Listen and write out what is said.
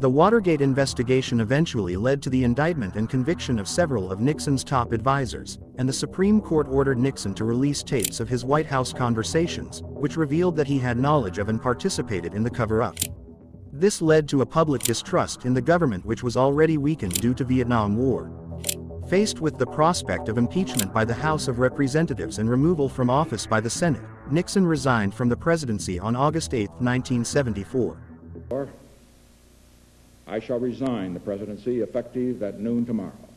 The Watergate investigation eventually led to the indictment and conviction of several of Nixon's top advisors, and the Supreme Court ordered Nixon to release tapes of his White House conversations, which revealed that he had knowledge of and participated in the cover-up. This led to a public distrust in the government which was already weakened due to Vietnam War. Faced with the prospect of impeachment by the House of Representatives and removal from office by the Senate, Nixon resigned from the presidency on August 8, 1974. I shall resign the presidency effective at noon tomorrow.